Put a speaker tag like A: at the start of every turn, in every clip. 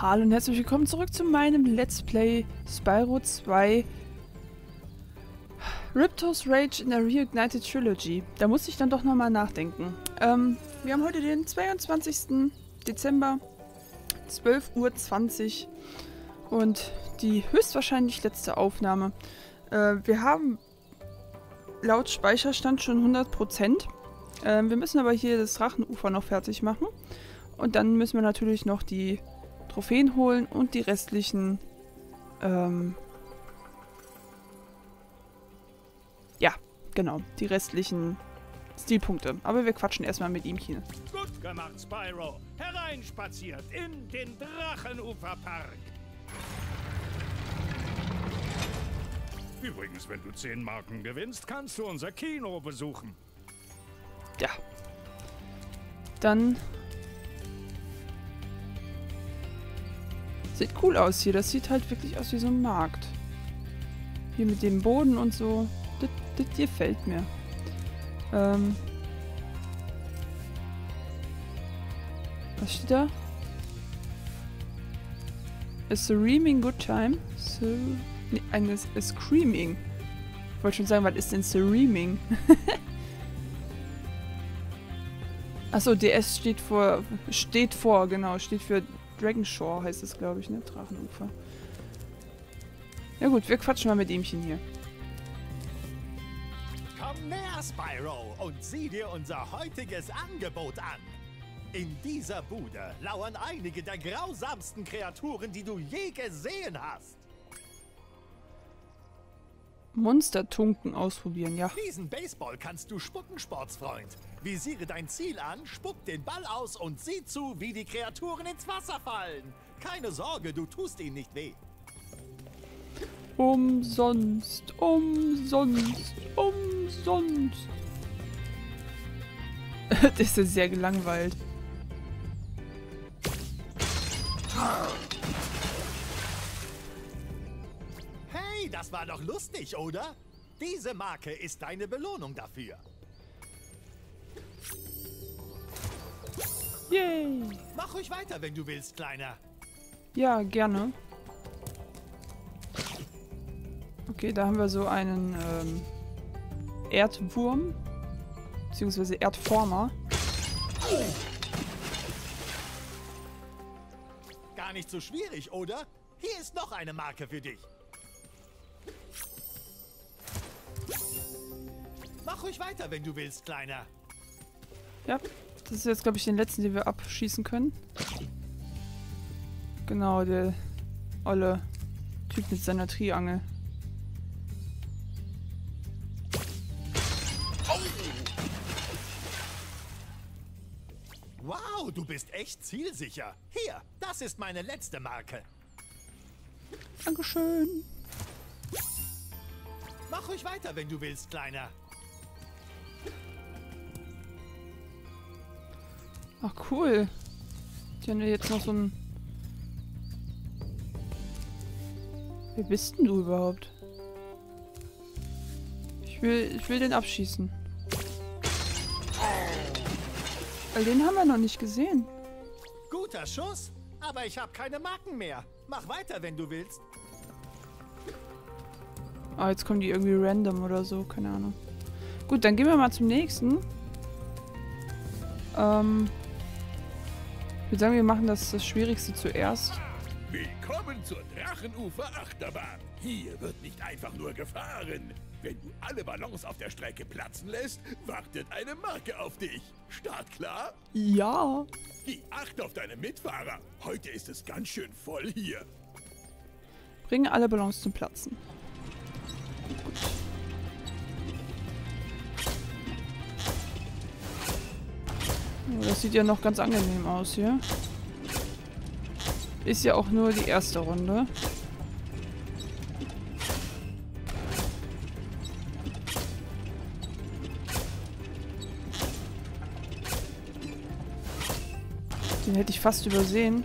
A: Hallo und herzlich willkommen zurück zu meinem Let's Play Spyro 2 Riptos Rage in der Reignited Trilogy. Da muss ich dann doch nochmal nachdenken. Ähm, wir haben heute den 22. Dezember, 12.20 Uhr und die höchstwahrscheinlich letzte Aufnahme. Äh, wir haben laut Speicherstand schon 100%. Äh, wir müssen aber hier das Rachenufer noch fertig machen. Und dann müssen wir natürlich noch die Trophäen holen und die restlichen, ähm, ja, genau, die restlichen Stilpunkte. Aber wir quatschen erstmal mit ihm hier.
B: Gut gemacht, Spyro. Hereinspaziert in den Drachenuferpark. Übrigens, wenn du 10 Marken gewinnst, kannst du unser Kino besuchen.
A: Ja. Dann Sieht cool aus hier. Das sieht halt wirklich aus wie so ein Markt. Hier mit dem Boden und so. Das, das gefällt mir. Ähm. Was steht da? A screaming good time. So, nee, ein a screaming. Ich wollte schon sagen, was ist denn screaming? Achso, DS steht vor, steht vor, genau, steht für Dragonshore heißt es, glaube ich, ne? Drachenufer. Ja gut, wir quatschen mal mit ihmchen hier.
C: Komm näher, Spyro, und sieh dir unser heutiges Angebot an. In dieser Bude lauern einige der grausamsten Kreaturen, die du je gesehen hast.
A: Monstertunken ausprobieren, ja.
C: Diesen Baseball kannst du spucken, Sportsfreund. Visiere dein Ziel an, spuck den Ball aus und sieh zu, wie die Kreaturen ins Wasser fallen. Keine Sorge, du tust ihnen nicht weh.
A: Umsonst, umsonst, umsonst. das ist sehr gelangweilt.
C: Das war doch lustig, oder? Diese Marke ist deine Belohnung dafür.
A: Yay!
C: Mach ruhig weiter, wenn du willst, Kleiner.
A: Ja, gerne. Okay, da haben wir so einen ähm, Erdwurm. Beziehungsweise Erdformer.
C: Gar nicht so schwierig, oder? Hier ist noch eine Marke für dich. Mach ruhig weiter, wenn du willst, Kleiner.
A: Ja, das ist jetzt, glaube ich, den letzten, den wir abschießen können. Genau, der olle Typ mit seiner Triangel.
C: Wow, du bist echt zielsicher. Hier, das ist meine letzte Marke.
A: Dankeschön.
C: Mach ruhig weiter, wenn du willst, Kleiner.
A: Ach cool. Die haben ja jetzt noch so ein... Wer bist denn du überhaupt? Ich will, ich will den abschießen. Weil den haben wir noch nicht gesehen.
C: Guter Schuss, aber ich habe keine Marken mehr. Mach weiter, wenn du willst.
A: Ah, jetzt kommen die irgendwie random oder so, keine Ahnung. Gut, dann gehen wir mal zum nächsten. Ähm, ich würde sagen, wir machen das, das Schwierigste zuerst.
D: Willkommen zur Drachenufer Achterbahn. Hier wird nicht einfach nur gefahren. Wenn du alle Ballons auf der Strecke platzen lässt, wartet eine Marke auf dich. Start klar?
A: Ja.
D: Gib Acht auf deine Mitfahrer. Heute ist es ganz schön voll hier.
A: Bringe alle Ballons zum Platzen. Das sieht ja noch ganz angenehm aus hier. Ist ja auch nur die erste Runde. Den hätte ich fast übersehen.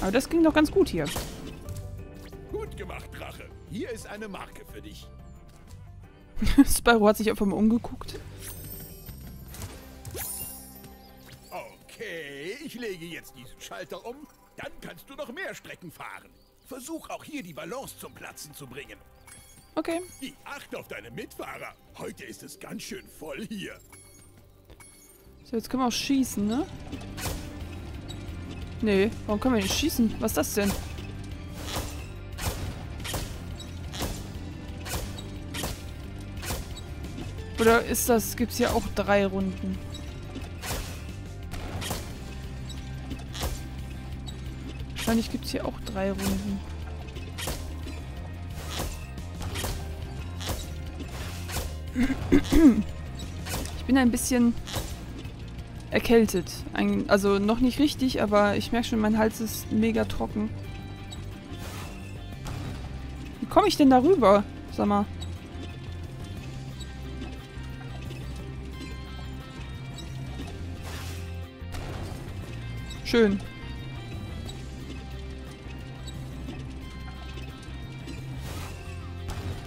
A: Aber das ging doch ganz gut hier.
D: Gut gemacht, Drache. Hier ist eine Marke für dich.
A: Spyro hat sich einfach mal umgeguckt.
D: Lege jetzt diesen Schalter um. Dann kannst du noch mehr Strecken fahren. Versuch auch hier die Balance zum Platzen zu bringen.
A: Okay.
D: Gib Acht auf deine Mitfahrer. Heute ist es ganz schön voll hier.
A: So, jetzt können wir auch schießen, ne? Nee, warum können wir nicht schießen? Was ist das denn? Oder ist das, gibt's hier auch drei Runden? Wahrscheinlich gibt's hier auch drei Runden. Ich bin ein bisschen erkältet. Ein, also noch nicht richtig, aber ich merke schon, mein Hals ist mega trocken. Wie komme ich denn darüber? Sag mal. Schön.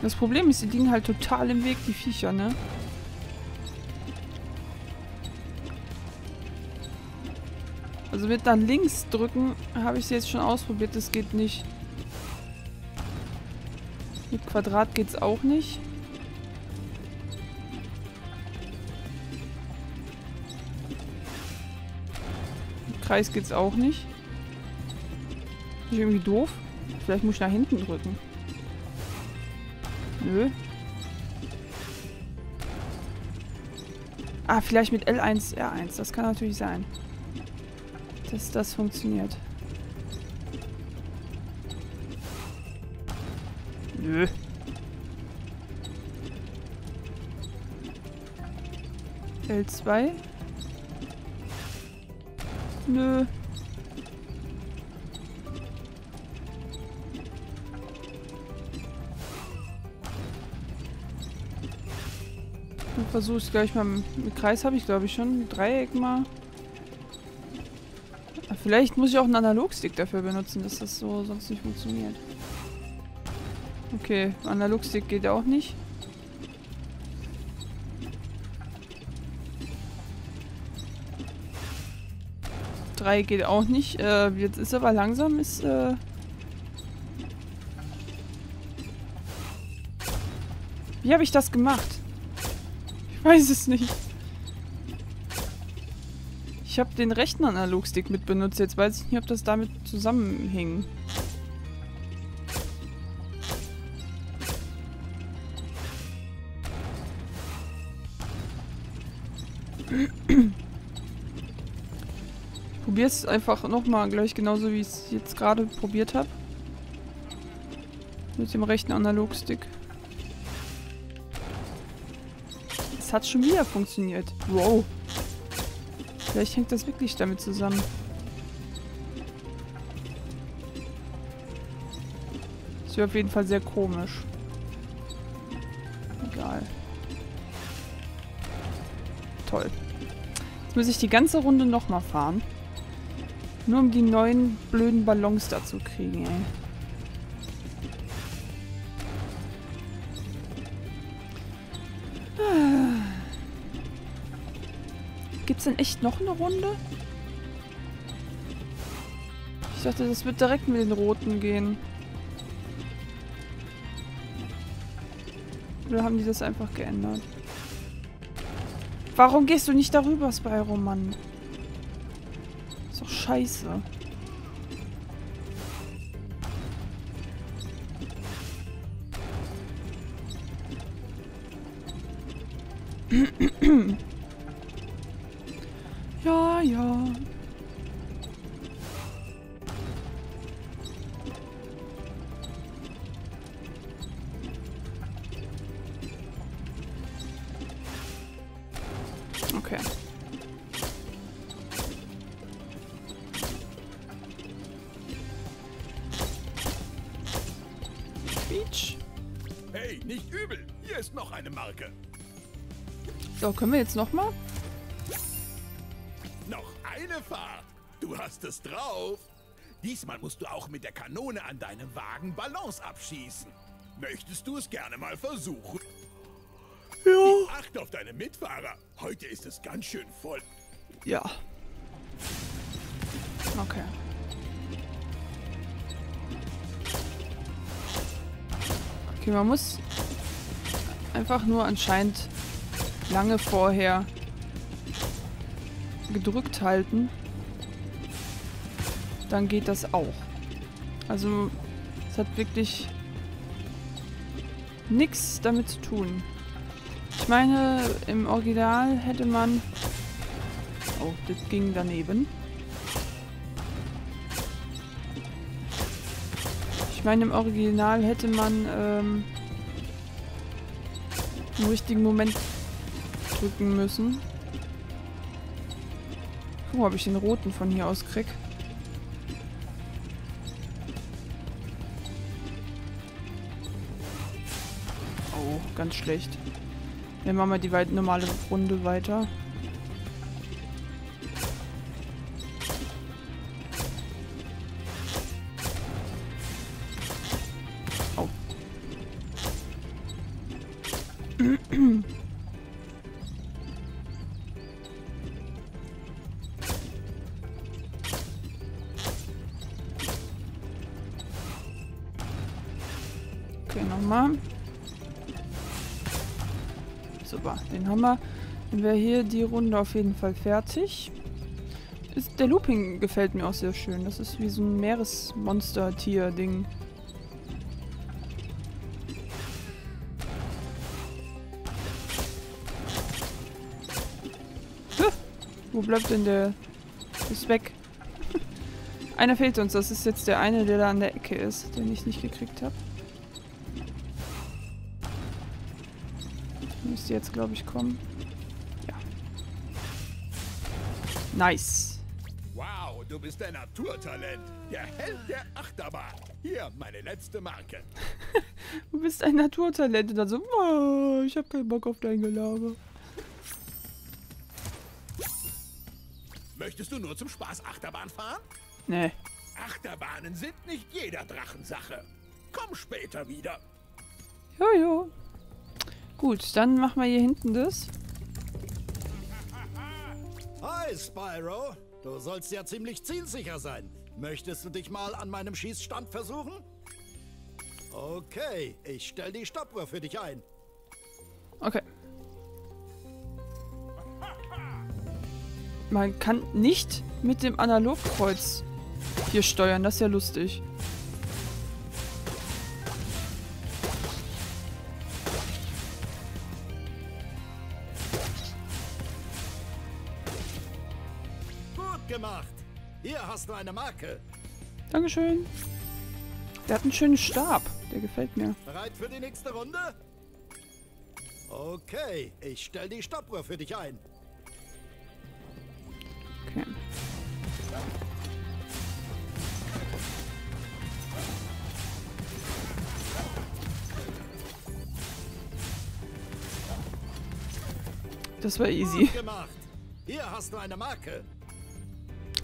A: Das Problem ist, die liegen halt total im Weg, die Viecher, ne? Also mit nach links drücken habe ich sie jetzt schon ausprobiert. Das geht nicht. Mit Quadrat geht es auch nicht. Mit Kreis geht es auch nicht. Ist irgendwie doof. Vielleicht muss ich nach hinten drücken. Nö. Ah, vielleicht mit L1, R1. Das kann natürlich sein dass das funktioniert. Nö. L2. Nö. Versuche es gleich mal mit Kreis habe ich glaube ich schon. Dreieck mal. Vielleicht muss ich auch einen Analogstick dafür benutzen, dass das so sonst nicht funktioniert. Okay, Analogstick geht auch nicht. Drei geht auch nicht. Äh, jetzt ist aber langsam, ist, äh... Wie habe ich das gemacht? Ich weiß es nicht. Ich habe den rechten Analogstick mit benutzt. Jetzt weiß ich nicht, ob das damit zusammenhing. Ich probiere es einfach nochmal gleich genauso, wie ich es jetzt gerade probiert habe. Mit dem rechten Analogstick. Hat schon wieder funktioniert. Wow. Vielleicht hängt das wirklich damit zusammen. Das wäre auf jeden Fall sehr komisch. Egal. Toll. Jetzt muss ich die ganze Runde nochmal fahren. Nur um die neuen blöden Ballons dazu kriegen, ey. Gibt's denn echt noch eine Runde? Ich dachte, das wird direkt mit den Roten gehen. Oder haben die das einfach geändert? Warum gehst du nicht darüber, Spyro, Mann? Ist doch scheiße. Ja, ja. Okay. Beach.
D: Hey, nicht übel. Hier ist noch eine Marke.
A: So, können wir jetzt nochmal?
D: Schöne Fahrt. Du hast es drauf. Diesmal musst du auch mit der Kanone an deinem Wagen Ballons abschießen. Möchtest du es gerne mal versuchen?
A: Ja.
D: Acht auf deine Mitfahrer. Heute ist es ganz schön voll.
A: Ja. Okay. Okay, man muss einfach nur anscheinend lange vorher gedrückt halten. Dann geht das auch. Also, es hat wirklich nichts damit zu tun. Ich meine, im Original hätte man... Oh, das ging daneben. Ich meine, im Original hätte man ähm, im richtigen Moment drücken müssen. Guck mal, ob ich den roten von hier aus krieg. Oh, ganz schlecht. Dann machen wir die weit normale Runde weiter. Oh. Nochmal. Super, den haben wir. Dann wäre hier die Runde auf jeden Fall fertig. Ist, der Looping gefällt mir auch sehr schön. Das ist wie so ein Meeresmonster-Tier-Ding. Wo bleibt denn der? Ist weg. Einer fehlt uns. Das ist jetzt der eine, der da an der Ecke ist, den ich nicht gekriegt habe. Müsste jetzt, glaube ich, kommen. Ja. Nice.
D: Wow, du bist ein Naturtalent. Der Held der Achterbahn. Hier, meine letzte Marke.
A: Du bist ein Naturtalent. Und dann so, oh, ich habe keinen Bock auf dein Gelaber.
D: Möchtest du nur zum Spaß Achterbahn fahren?
A: Nee.
D: Achterbahnen sind nicht jeder Drachensache. Komm später wieder.
A: Jojo. Gut, dann machen wir hier hinten das.
C: Hi, Spyro. Du sollst ja ziemlich zielsicher sein. Möchtest du dich mal an meinem Schießstand versuchen? Okay, ich stell die Stoppuhr für dich ein.
A: Okay. Man kann nicht mit dem Analogkreuz hier steuern. Das ist ja lustig.
C: Hast du eine Marke.
A: Dankeschön. Der hat einen schönen Stab. Der gefällt mir.
C: Bereit für die nächste Runde? Okay, ich stell die Stoppuhr für dich ein.
A: Okay. Das war easy.
C: Gemacht. Hier hast du eine Marke.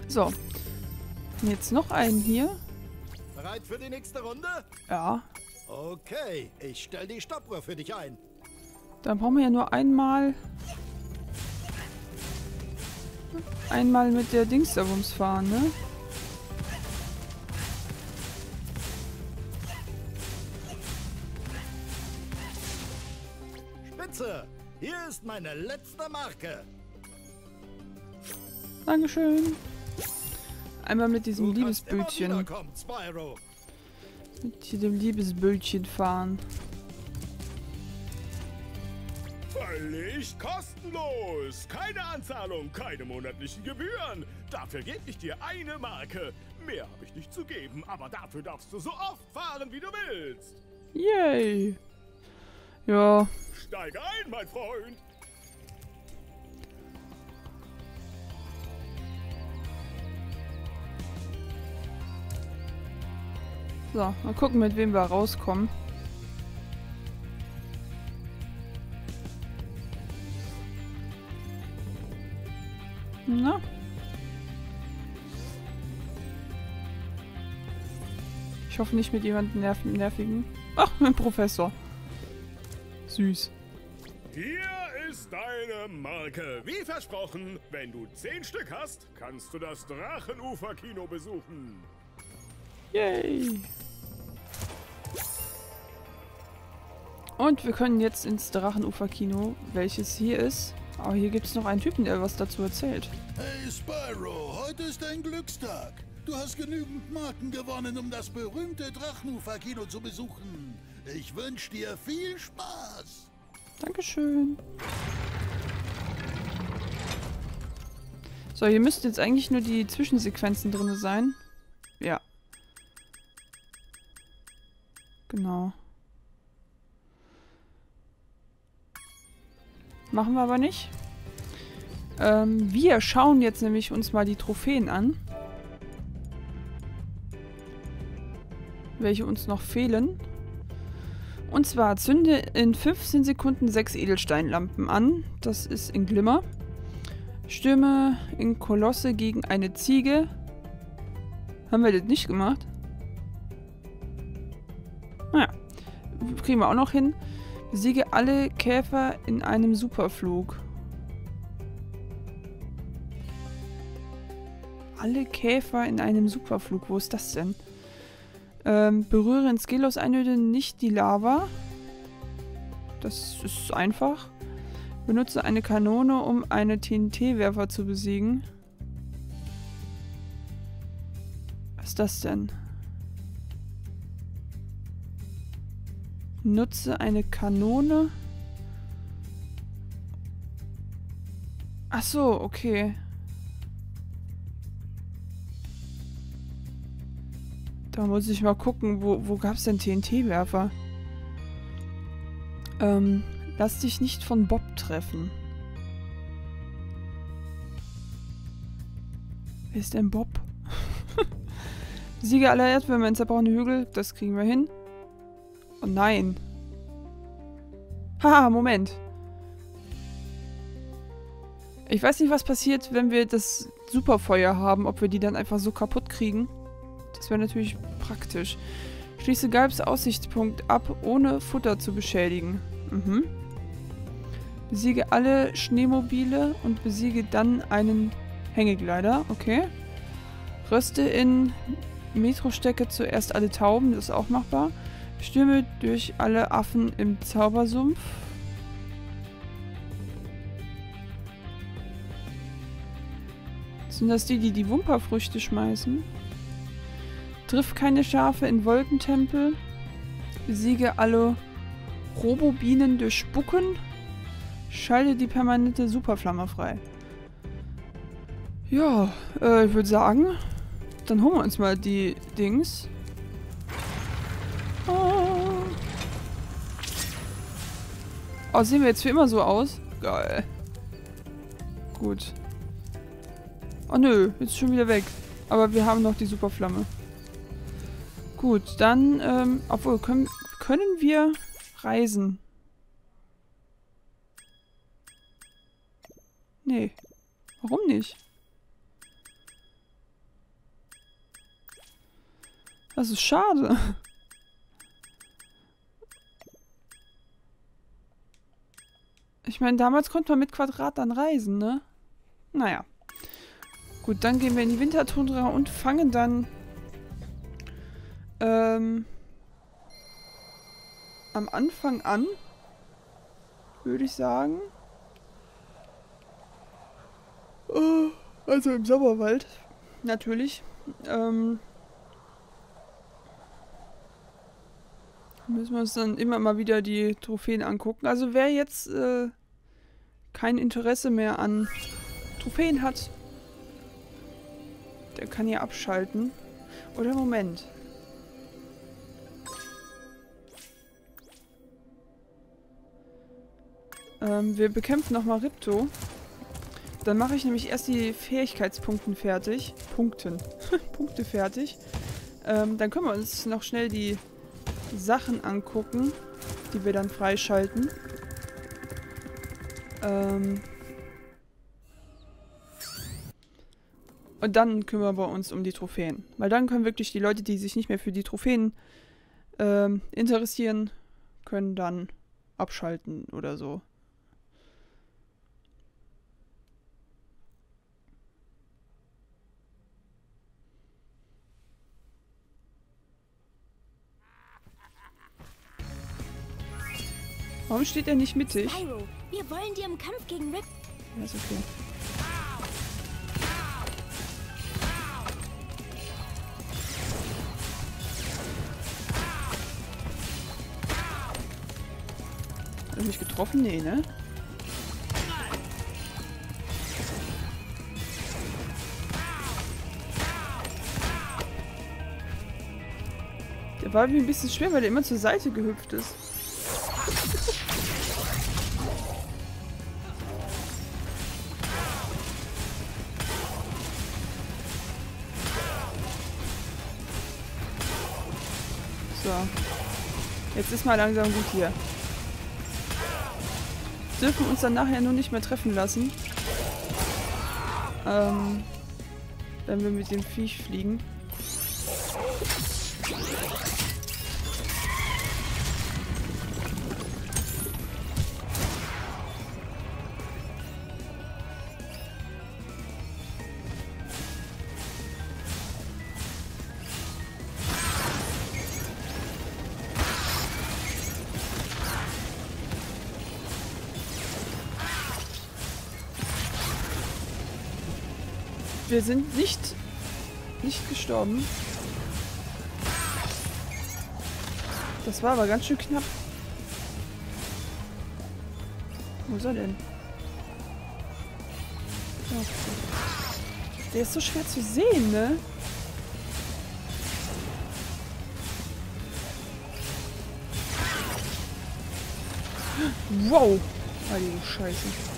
A: So. Jetzt noch einen hier.
C: Bereit für die nächste Runde?
A: Ja.
C: Okay, ich stell die Stoppuhr für dich ein.
A: Dann brauchen wir ja nur einmal... Einmal mit der Dings da fahren, ne?
C: Spitze, hier ist meine letzte Marke.
A: Dankeschön. Einmal mit diesem Liebesbötchen. Mit hier dem Liebesbötchen fahren.
B: Völlig kostenlos. Keine Anzahlung, keine monatlichen Gebühren. Dafür gebe ich dir eine Marke. Mehr habe ich nicht zu geben, aber dafür darfst du so oft fahren, wie du willst.
A: Yay. Ja,
B: Steig ein, mein Freund.
A: So. Mal gucken, mit wem wir rauskommen. Na? Ich hoffe nicht mit jemandem nerv nervigen. Ach, mit dem Professor. Süß.
B: Hier ist ist deine Marke. Wie versprochen, wenn du zehn Stück hast, kannst du das Drachenufer-Kino besuchen.
A: Yay! Und wir können jetzt ins Drachenufer-Kino, welches hier ist. Aber hier gibt es noch einen Typen, der was dazu erzählt.
E: Hey Spyro, heute ist ein Glückstag. Du hast genügend Marken gewonnen, um das berühmte Drachenufer-Kino zu besuchen. Ich wünsche dir viel Spaß.
A: Dankeschön. So, hier müssten jetzt eigentlich nur die Zwischensequenzen drin sein. Ja. Genau. Machen wir aber nicht. Ähm, wir schauen jetzt nämlich uns mal die Trophäen an. Welche uns noch fehlen. Und zwar zünde in 15 Sekunden 6 Edelsteinlampen an. Das ist in Glimmer. Stürme in Kolosse gegen eine Ziege. Haben wir das nicht gemacht? Naja. Kriegen wir auch noch hin. Besiege alle Käfer in einem Superflug. Alle Käfer in einem Superflug. Wo ist das denn? Ähm, berühre in Skelos-Einöde nicht die Lava. Das ist einfach. Benutze eine Kanone, um eine TNT-Werfer zu besiegen. Was ist das denn? Nutze eine Kanone. Ach so, okay. Da muss ich mal gucken, wo, wo gab es denn TNT-Werfer? Ähm, lass dich nicht von Bob treffen. Wer ist denn Bob? Siege aller Erdwürmer in zerbrochene Hügel, das kriegen wir hin. Oh nein. Haha, Moment. Ich weiß nicht, was passiert, wenn wir das Superfeuer haben, ob wir die dann einfach so kaputt kriegen. Das wäre natürlich praktisch. Schließe Galbs Aussichtspunkt ab, ohne Futter zu beschädigen. Mhm. Besiege alle Schneemobile und besiege dann einen Hängegleiter. Okay. Röste in Metrostecke zuerst alle Tauben, das ist auch machbar. Stürme durch alle Affen im Zaubersumpf. Sind das die, die die Wumperfrüchte schmeißen? Triff keine Schafe in Wolkentempel. Besiege alle Robobienen durch Spucken. Schalte die permanente Superflamme frei. Ja, äh, ich würde sagen, dann holen wir uns mal die Dings. Oh, sehen wir jetzt für immer so aus? Geil. Gut. Oh nö, jetzt schon wieder weg. Aber wir haben noch die Superflamme. Gut, dann, ähm, obwohl, können, können wir reisen? Nee. Warum nicht? Das ist schade. Ich meine, damals konnte man mit Quadrat dann reisen, ne? Naja. Gut, dann gehen wir in die Wintertundra und fangen dann ähm, am Anfang an, würde ich sagen. Oh, also im Sommerwald, natürlich. Ähm, müssen wir uns dann immer mal wieder die Trophäen angucken. Also wer jetzt äh, kein Interesse mehr an Trophäen hat, der kann hier abschalten. Oder Moment. Ähm, wir bekämpfen nochmal Ripto. Dann mache ich nämlich erst die Fähigkeitspunkten fertig. Punkten. Punkte fertig. Ähm, dann können wir uns noch schnell die Sachen angucken, die wir dann freischalten. Ähm Und dann kümmern wir uns um die Trophäen. Weil dann können wirklich die Leute, die sich nicht mehr für die Trophäen ähm, interessieren, können dann abschalten oder so. Warum steht er nicht mittig?
F: Spyro, wir wollen dir im Kampf gegen Rick
A: Ja, ist okay. Hat er mich getroffen? Nee, ne? Der war wie ein bisschen schwer, weil der immer zur Seite gehüpft ist. Jetzt ist mal langsam gut hier. Dürfen uns dann nachher nur nicht mehr treffen lassen. Ähm, wenn wir mit dem Viech fliegen. Wir sind nicht, nicht gestorben. Das war aber ganz schön knapp. Wo ist er denn? Der ist so schwer zu sehen, ne? Wow! Heilige Scheiße.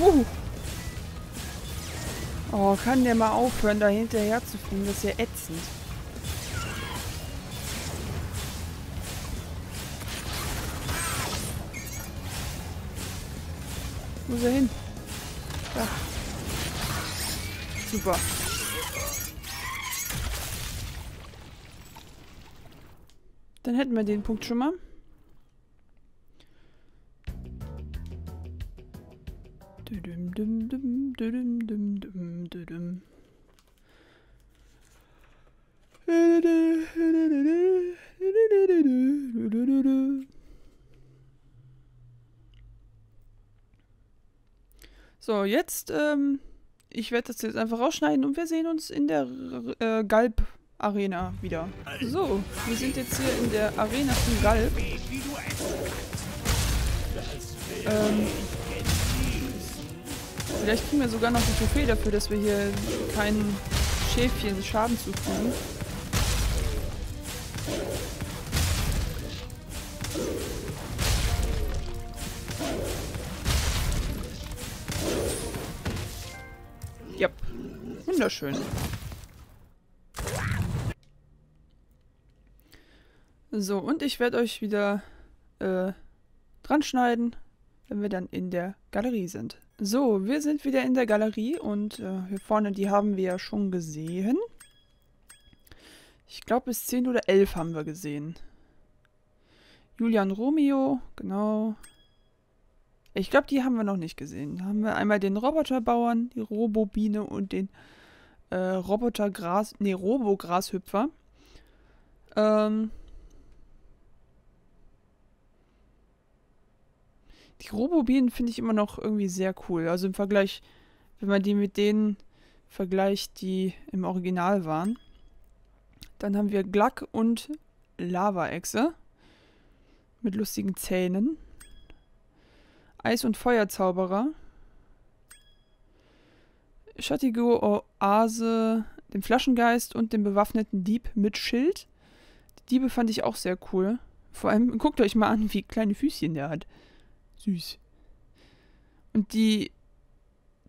A: Uh. Oh, kann der mal aufhören, da hinterher zu fliegen? Das ist ja ätzend. Wo ist er hin? Da. Super. Dann hätten wir den Punkt schon mal. So, jetzt, ähm, ich werde das jetzt einfach rausschneiden und wir sehen uns in der äh, Galb-Arena wieder. So, wir sind jetzt hier in der Arena von Galb. Ähm, Vielleicht kriegen wir sogar noch die Trophäe dafür, dass wir hier keinen Schäfchen Schaden zufügen. Ja, wunderschön. So, und ich werde euch wieder äh, dran schneiden, wenn wir dann in der Galerie sind. So, wir sind wieder in der Galerie und äh, hier vorne, die haben wir ja schon gesehen. Ich glaube, bis 10 oder 11 haben wir gesehen. Julian Romeo, genau. Ich glaube, die haben wir noch nicht gesehen. Da haben wir einmal den Roboterbauern, die Robobiene und den äh, Robotergras, nee, Robograshüpfer. Ähm, Die Robobienen finde ich immer noch irgendwie sehr cool. Also im Vergleich, wenn man die mit denen vergleicht, die im Original waren. Dann haben wir Glack und Lava-Echse. Mit lustigen Zähnen. Eis- und Feuerzauberer. Schattige Oase, den Flaschengeist und den bewaffneten Dieb mit Schild. Die Diebe fand ich auch sehr cool. Vor allem, guckt euch mal an, wie kleine Füßchen der hat. Süß. Und die.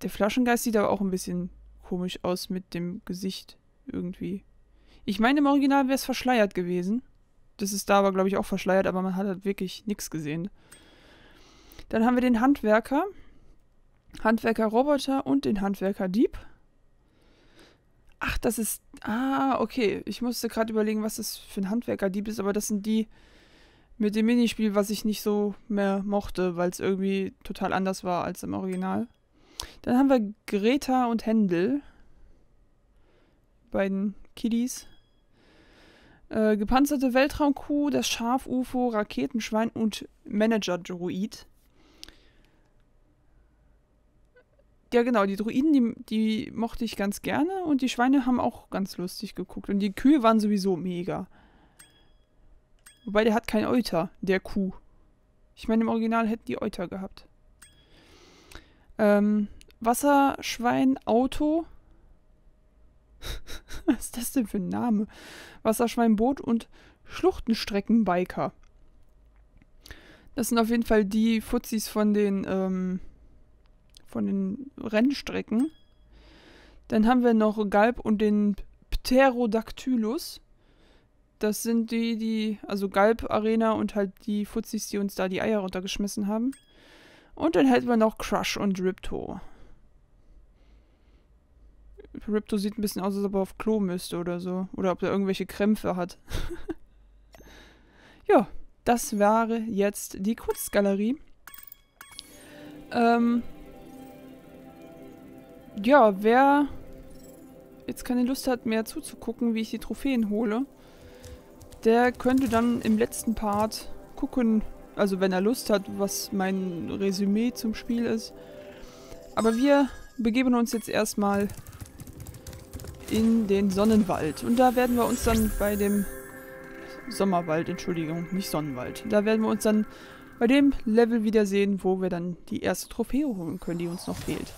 A: Der Flaschengeist sieht aber auch ein bisschen komisch aus mit dem Gesicht irgendwie. Ich meine, im Original wäre es verschleiert gewesen. Das ist da aber, glaube ich, auch verschleiert, aber man hat halt wirklich nichts gesehen. Dann haben wir den Handwerker, Handwerker-Roboter und den Handwerker-Dieb. Ach, das ist. Ah, okay. Ich musste gerade überlegen, was das für ein Handwerker-Dieb ist, aber das sind die mit dem Minispiel, was ich nicht so mehr mochte, weil es irgendwie total anders war als im Original. Dann haben wir Greta und Händel. Beiden Kiddies. Äh, gepanzerte Weltraumkuh, das Schaf-UFO, Raketenschwein und Manager-Droid. Ja, genau, die Druiden, die, die mochte ich ganz gerne und die Schweine haben auch ganz lustig geguckt. Und die Kühe waren sowieso mega. Wobei der hat kein Euter, der Kuh. Ich meine, im Original hätten die Euter gehabt. Ähm, Wasserschwein, Auto. Was ist das denn für ein Name? Wasserschweinboot und Schluchtenstreckenbiker. Das sind auf jeden Fall die Fuzis von den, ähm, von den Rennstrecken. Dann haben wir noch Galb und den Pterodactylus. Das sind die, die, also Galb Arena und halt die Fuzis, die uns da die Eier runtergeschmissen haben. Und dann hätten wir noch Crush und Ripto. Ripto sieht ein bisschen aus, als ob er auf Klo müsste oder so. Oder ob er irgendwelche Krämpfe hat. ja, das wäre jetzt die Kunstgalerie. Ähm, ja, wer jetzt keine Lust hat, mehr zuzugucken, wie ich die Trophäen hole, der könnte dann im letzten Part gucken, also wenn er Lust hat, was mein Resümee zum Spiel ist. Aber wir begeben uns jetzt erstmal in den Sonnenwald. Und da werden wir uns dann bei dem Sommerwald, Entschuldigung, nicht Sonnenwald. Da werden wir uns dann bei dem Level wiedersehen, wo wir dann die erste Trophäe holen können, die uns noch fehlt.